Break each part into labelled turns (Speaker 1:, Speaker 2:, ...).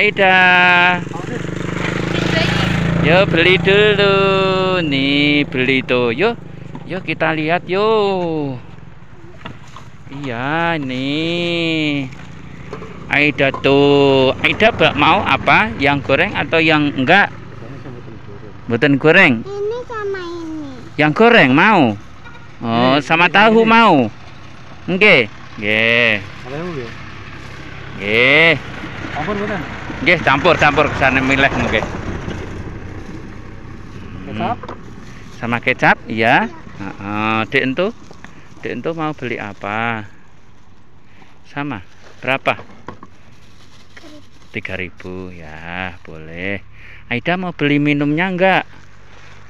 Speaker 1: Aida. Yo beli dulu. Nih beli tuh. Yuk. Yuk kita lihat yuk. Iya nih. Aida tuh. Aida ba- mau apa? Yang goreng atau yang enggak? Buatan goreng.
Speaker 2: Ini sama ini.
Speaker 1: Yang goreng mau. Oh, sama tahu mau. Nggih. Nggih. Nggih.
Speaker 3: Ampun bukan.
Speaker 1: Nggih, campur-campur ke sana milih nggih.
Speaker 3: Kecap.
Speaker 1: Sama kecap, iya. Heeh, Dek entu. Dek entu mau beli apa? Sama. Berapa? 3000 ya, boleh. Aida mau beli minumnya enggak?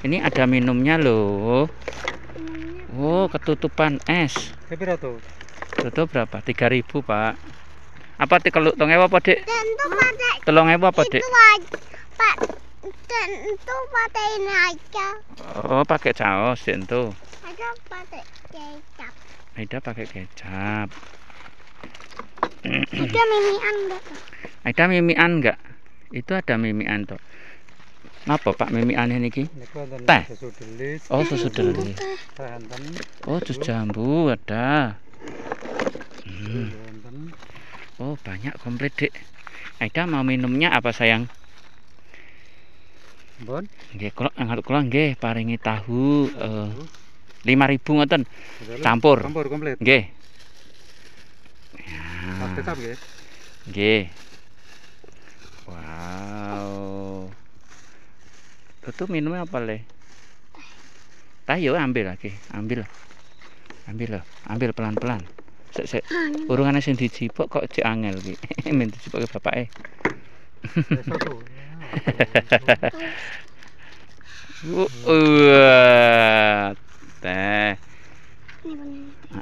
Speaker 1: Ini ada minumnya loh. Oh, ketutupan es. Itu berapa? 3000, Pak. Apa ti kalau tong ewu apa,
Speaker 2: pada
Speaker 1: Telung ewu apa, Dek?
Speaker 2: itu aja. Pak, dan itu pada ini aja.
Speaker 1: Oh, pakai saus, Dek entu.
Speaker 2: Ada pada kecap.
Speaker 1: Aida pakai kecap.
Speaker 2: Ada mimian enggak? tuh?
Speaker 1: Ada mimian enggak? Itu ada mimian toh. Napa Pak mimian ini ki? Teh.
Speaker 3: susu delis,
Speaker 1: Oh susu deli.
Speaker 3: teh enten,
Speaker 1: Oh jus jambu ada. Hmm. Oh banyak komplit dek. Aida mau minumnya apa sayang?
Speaker 3: Ampun.
Speaker 1: Nggih, kula ngarep kula nggih paringi tahu eh,
Speaker 3: Tahu.
Speaker 1: 5000 ngoten. Campur.
Speaker 3: Campur komplit.
Speaker 1: Nggih. Ya,
Speaker 3: kecap nggih.
Speaker 1: nggih. Wow. Itu minumnya apa le? Teh yo ambil lagi, ambil. Ambil loh, ambil pelan-pelan. Sek sek urungane sing dijipuk kok cek angel ki. Men dijipoke bapake.
Speaker 3: Teh susu.
Speaker 1: Wah. Teh.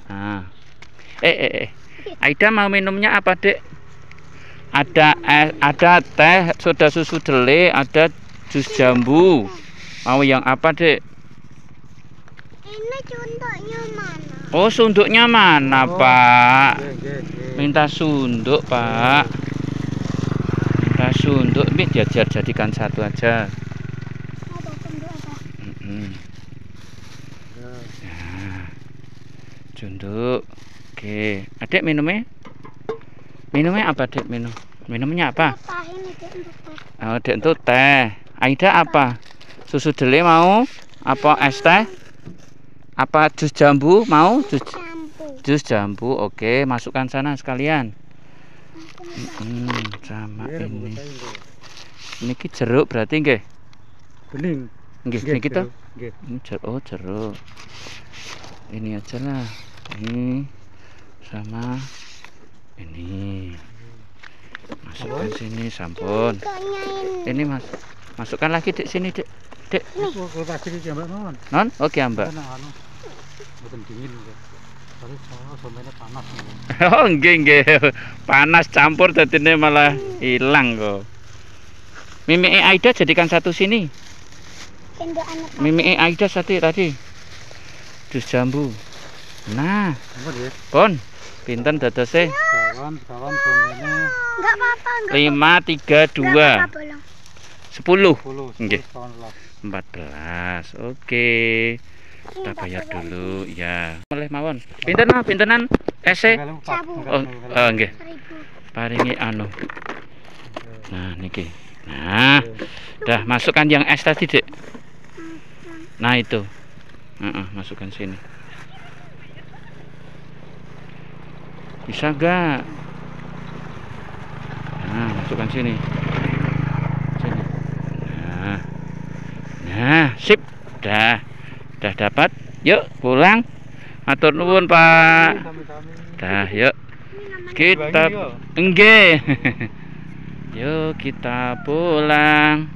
Speaker 1: Ah. Eh eh eh. Aida mau minumnya apa, Dek? Ada es, ada teh, soda susu dele, ada jus jambu. Mau yang apa, Dek?
Speaker 2: Ini contohnya mana?
Speaker 1: Oh, sunduknya mana,
Speaker 3: Oh,
Speaker 1: Pak? Minta sunduk, Pak. Minta sunduk, ini jajar jadikan satu aja.
Speaker 2: Apa?
Speaker 1: Mm-mm.
Speaker 3: Ya.
Speaker 1: Nah, sunduk. Oke, adek minumnya? Minumnya apa, Dek? Minum. Minumnya apa?
Speaker 2: Apa ini dia untuk teh?
Speaker 1: Oh, Dek itu teh. Aida apa? Susu dele mau? Apa es teh? Apa jus jambu mau? Jus jus jambu. Oke, masukkan sana sekalian. Hmm, sama ini. Niki jeruk berarti nggih.
Speaker 3: Bening.
Speaker 1: Nggih,
Speaker 3: Nggih,
Speaker 1: niki to.
Speaker 3: jeruk. Nggih.
Speaker 1: Ini jeruk, oh jeruk. Ini aja lah. Ini sama ini. Masukkan sini sampun.
Speaker 2: Ini.
Speaker 1: Ini Mas. Masukkan lagi Dek sini, Dek.
Speaker 3: Mawon.
Speaker 1: Non? Oke, Mbak.
Speaker 3: Kan anu. Mboten dingin nggih. Tapi saya sampeyan panas.
Speaker 1: Oh, nggih nggih. Panas campur dadine malah hilang kok. Mimi Aida jadikan satu sini.
Speaker 2: Sendok anak
Speaker 1: Mimi Aida satu tadi. Jus jambu. Nah, pon. Pinten dadose?
Speaker 3: Kawan, kawan sampeyan
Speaker 2: Enggak apa-apa, enggak
Speaker 1: 5 3
Speaker 2: apa-apa.
Speaker 1: 2
Speaker 2: bolong.
Speaker 1: 10
Speaker 3: 10.
Speaker 1: Nggih.
Speaker 3: Kawan lah.
Speaker 1: 14. Oke. Kita bayar dulu ya. Oleh mawon. Pinten ah, pintenan ese?
Speaker 2: Sabu.
Speaker 1: Oh, nggih.
Speaker 2: Seribu.
Speaker 1: Paringi anu. Nah, niki. Nah, dah masukkan yang es tadi, Dek. Nah, itu. Heeh, masukkan sini. Bisa enggak? Nah, masukkan sini. Sini. Nah. Nah, sip. Dah. Dah dapat. Yuk, pulang. Matur nuwun, Pak. Dah, yuk. Kita enggak. Yuk kita pulang.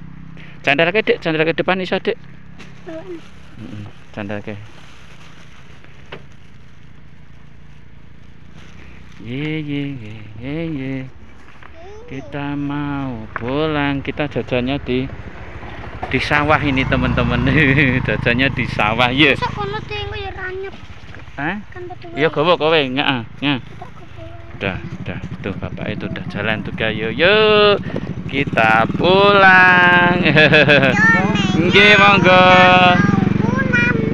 Speaker 1: Candar ke dek, candar ke depan iso dek. Candar ke. Ye ye ye ye ye. Kita mau pulang. Kita jajannya di di sawah ini teman-teman. jajannya di sawah ya.
Speaker 2: Tengok ya
Speaker 1: Hah?
Speaker 2: kan betul.
Speaker 1: Ya gowo kowe, nggak? Ya.
Speaker 2: Tak kebuan.
Speaker 1: Udah, udah, tuh bapak itu udah jalan tuh kayu. Yuk, kita pulang. Nggih, monggo.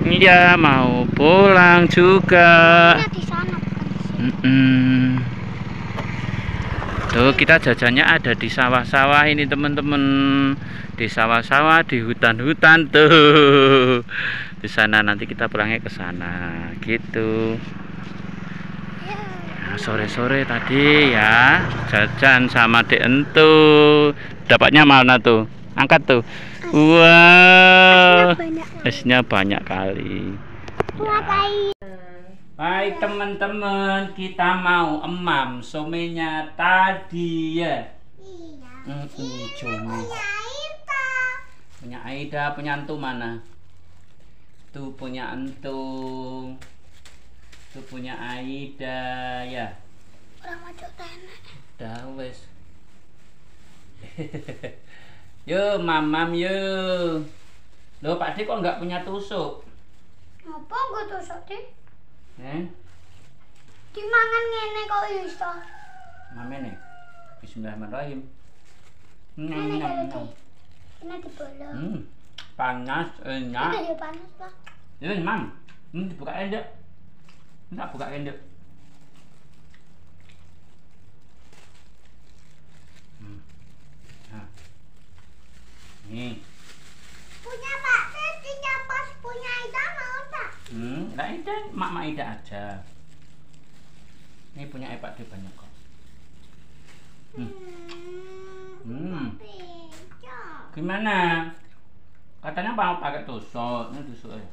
Speaker 1: Iya, mau pulang juga.
Speaker 2: Di sana bukan di sini.
Speaker 1: Mm-mm. Tuh kita jajannya ada di sawah-sawah ini teman-teman di sawah-sawah di hutan-hutan tuh. Di sana nanti kita pulangnya ke sana. Gitu.
Speaker 2: Ya.
Speaker 1: Nah, sore-sore tadi ya. Jajan sama dek entu. Dapatnya mana tuh? Angkat tuh. Wow esnya banyak. Kali.
Speaker 2: Air.
Speaker 1: Baik teman-teman, kita mau emam somenya tadi ya.
Speaker 2: Iya.
Speaker 1: Ini cumi.
Speaker 2: Punya air tak?
Speaker 1: Punya Aida, punya Antu mana? Tuh punya Antu. Tuh punya Aida ya.
Speaker 2: Orang macam tenek.
Speaker 1: Dah wes. yo mamam yo. Loh Pak Dik kok nggak punya tusuk?
Speaker 2: Apa gue tusuk di?
Speaker 1: Eh?
Speaker 2: Dimangan ngene kok iso.
Speaker 1: Mamene. Bismillahirrahmanirrahim.
Speaker 2: Ngene di. Kena dibolong.
Speaker 1: Hmm, panas, enak.
Speaker 2: Udah ya panas pak.
Speaker 1: Ya, mam. Hmm, buka endek. Enggak buka endek. Hmm. Nah. Nih.
Speaker 2: Punya Pak Teti pas punya Ida mau tak?
Speaker 1: Hmm, enggak Ida, mak mak Ida aja. Ini punya Pak D banyak kok. Hmm. Hmm. Gimana? Katanya mau pakai tusuk, ini tusuk ya.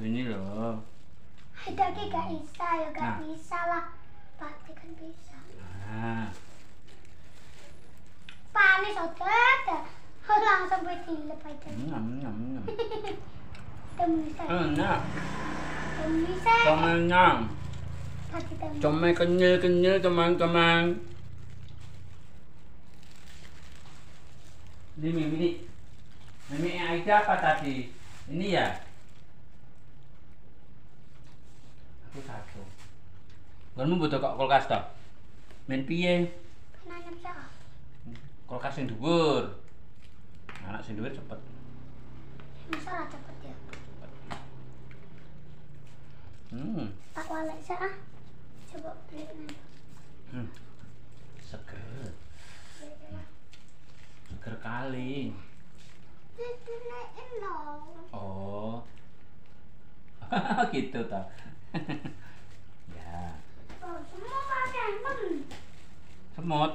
Speaker 1: Gini loh.
Speaker 2: Ada ki gak bisa ya gak
Speaker 1: Nah.
Speaker 2: bisa lah. Pak Teti kan bisa.
Speaker 1: Nah.
Speaker 2: Panis ada. Langsung gue tilep aja.
Speaker 1: Nyam, nyam, nyam. Enak.
Speaker 2: Demi.
Speaker 1: Comel kenyal-kenyal teman-teman. Ini Mimi. Mimi Aida apa tadi? Ini ya? Aku satu. Kamu butuh kok kulkas toh? Main piye? Kulkas yang dhuwur. Anak sing dhuwur cepet.
Speaker 2: Lah cepet ya.
Speaker 1: Hmm.
Speaker 2: Tak walek saya. Coba beli
Speaker 1: hmm. Seger. Seger kali.
Speaker 2: Dinaikin dong.
Speaker 1: Oh. gitu toh. ya.
Speaker 2: Oh, semua pakai hmm.
Speaker 1: Semut.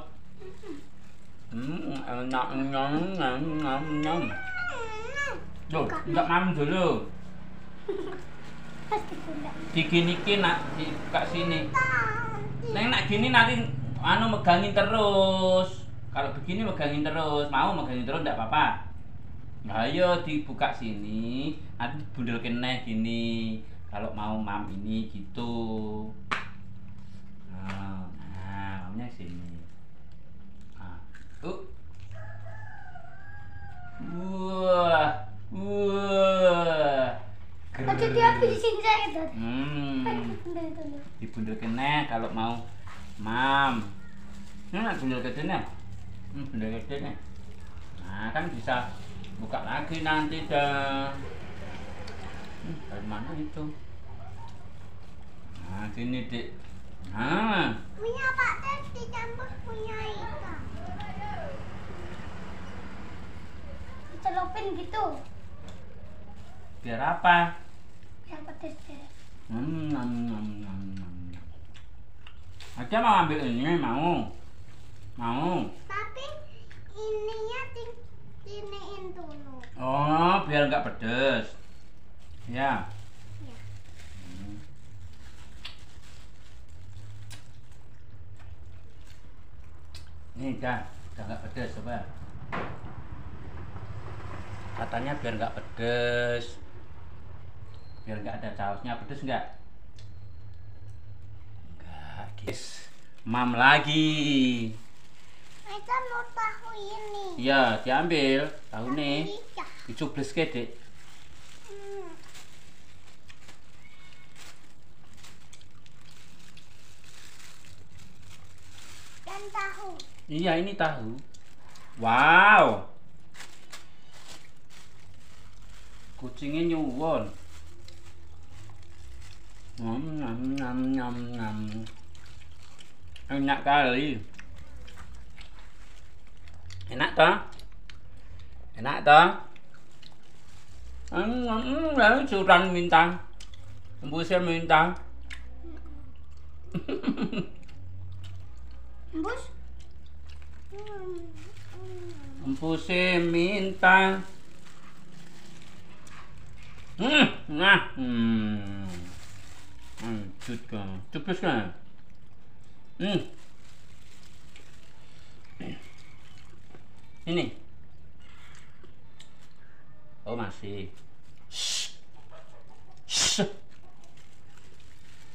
Speaker 1: Hmm, enak nyam nyam nyam nyam. Loh, enggak mam dulu. Diginikin nak dibuka sini. Neng nak gini nanti anu megangin terus. Kalau begini megangin terus, mau megangin terus enggak apa-apa. Ayo dibuka sini, nanti bundel kene gini. Kalau mau mam ini gitu. Nah, nah mamnya sini. Uh. Wah, wah.
Speaker 2: Aja dia di sini saya itu.
Speaker 1: Hmm. Dibundel kene kalau mau. Mam. Ini nak bundel nih hmm, bundel nah kan bisa buka lagi nanti dah. Hmm, dari mana itu? Nah sini dik. Nah.
Speaker 2: Punya Pak Teti campur punya ikan. Celupin gitu.
Speaker 1: biar apa. Hmm, mau ambil ini mau mau
Speaker 2: Tapi ininya ting tiniin dulu.
Speaker 1: oh biar nggak pedes ya
Speaker 2: Ya.
Speaker 1: Hmm. Ini dah, udah nggak pedes coba. Katanya biar nggak pedes, biar nggak ada sausnya pedes nggak? Nggak, guys. Mam lagi.
Speaker 2: Kita mau tahu ini.
Speaker 1: Iya, diambil. Tahu nih,
Speaker 2: Iya.
Speaker 1: dicubles ke dek.
Speaker 2: Hmm. Dan tahu.
Speaker 1: Iya, ini tahu. Wow. Kucingnya nyuwun. Nyam nyam nyam nyam nyam. Enak kali. Enak toh? Enak toh? Hmm, hmm, hmm, curang minta. Embusnya minta.
Speaker 2: Embus. Hmm, hmm.
Speaker 1: Embusnya minta. Hmm, nah, hmm. Hmm. Hmm. Ini. Oh, masih. Shh. Shh.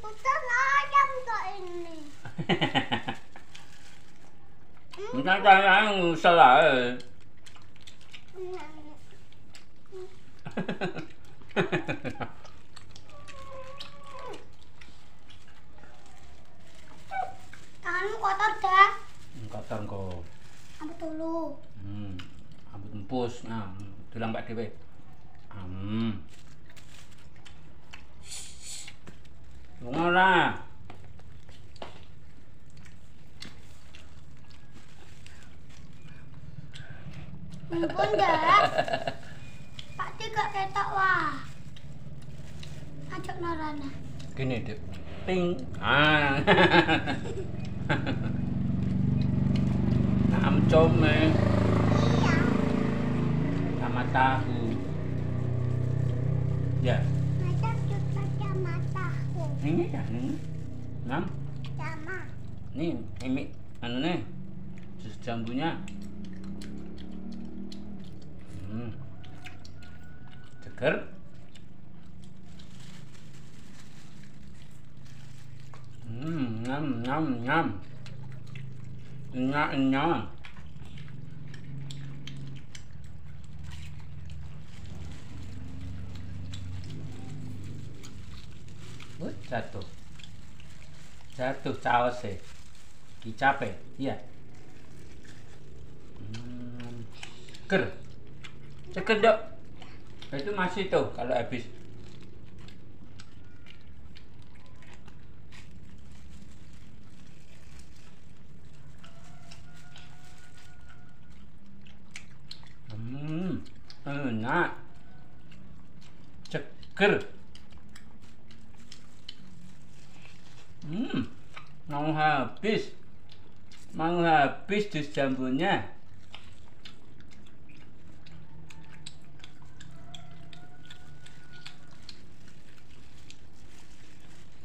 Speaker 2: Bukan ayam kok ini.
Speaker 1: Saya yang salah. eh.
Speaker 2: Kotor dah.
Speaker 1: Kotor kok.
Speaker 2: Ambil dulu.
Speaker 1: Hmm. Ambut empus. Nah, tulang Pak Dewe. Hmm. Lunga lah.
Speaker 2: Mumpun dah. Pak Tiga ketok wah. Ajak Narana.
Speaker 1: Gini, Dek. Ting. Ah. Nam come
Speaker 2: Iya.
Speaker 1: sama tahu. Ya, ini ya, ini. Nam,
Speaker 2: Sama.
Speaker 1: nih, ini anu nih. Jus jambunya. Hmm. Seger. Hmm, nyam, nyam, nyam. Enyah, enyah. Wih, jatuh. Jatuh caos sih. Dicape, iya. Seger. Seger dok. Itu masih tuh kalau habis. Hmm, enak. Seger. Hmm, mau habis. Mau habis jus jambunya.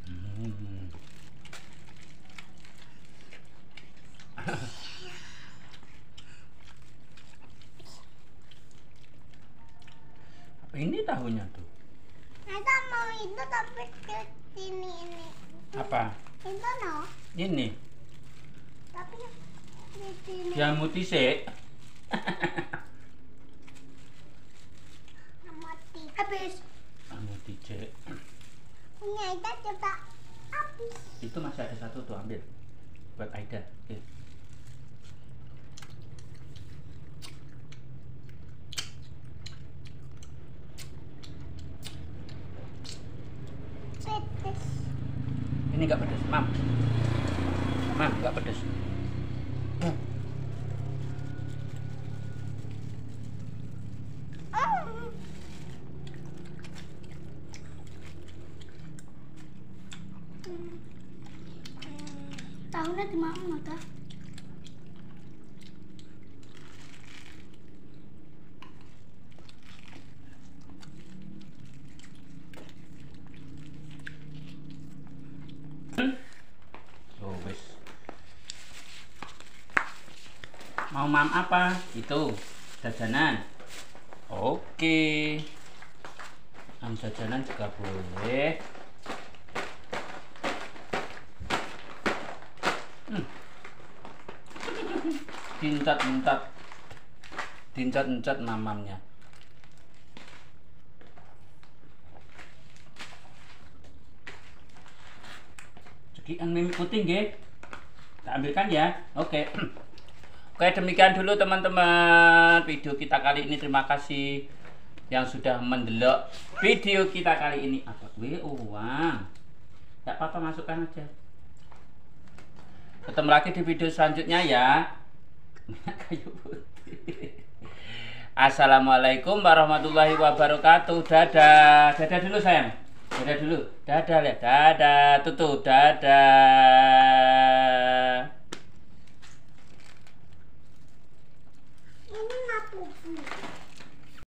Speaker 1: Hmm. Ini tahunya tuh.
Speaker 2: Kita mau itu tapi ke sini ini.
Speaker 1: Apa?
Speaker 2: Itu no.
Speaker 1: Ini
Speaker 2: Tapi di sini.
Speaker 1: jamu tisik.
Speaker 2: mati. Habis.
Speaker 1: Jamu tisik.
Speaker 2: Punya kita coba habis.
Speaker 1: Itu masih ada satu tuh ambil. Buat Aida. Oke.
Speaker 2: Pedes.
Speaker 1: Ini nggak pedas, mam. Mam, nggak pedas.
Speaker 2: Oh. Tahunya di mana dah?
Speaker 1: Oh, wes. Mau mam apa? Itu jajanan. Oke. Mam jajanan juga boleh. Hmm. Dincat-dincat. Dincat-dincat mamamnya. Sekian mimi putih nggih. Tak ambilkan ya. Oke. Oke demikian dulu teman-teman video kita kali ini terima kasih yang sudah mendelok video kita kali ini apa gue uang tidak apa-apa masukkan aja ketemu lagi di video selanjutnya ya. Kayu Assalamualaikum warahmatullahi wabarakatuh. Dadah. Dadah dulu sayang dadah dulu. Dadah lihat dadah. Tutup. Dadah